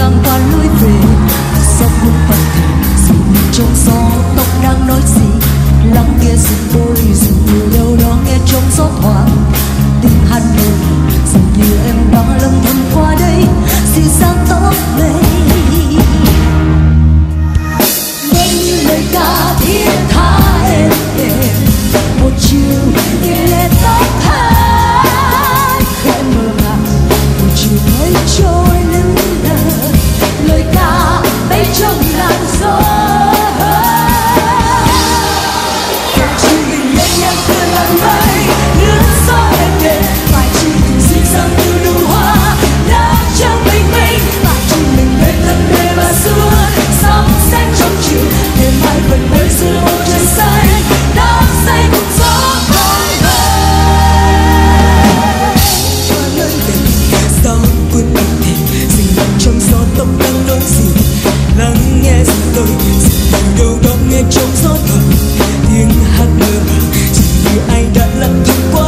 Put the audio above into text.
ngang qua lối về. Giấc mơ bất tỉnh dù trong gió, tóc đang nói gì, lắng nghe tôi sự tình yêu đó nghe trong gió thầm tiếng hát mơ. Dường như ai đã lặng thầm qua.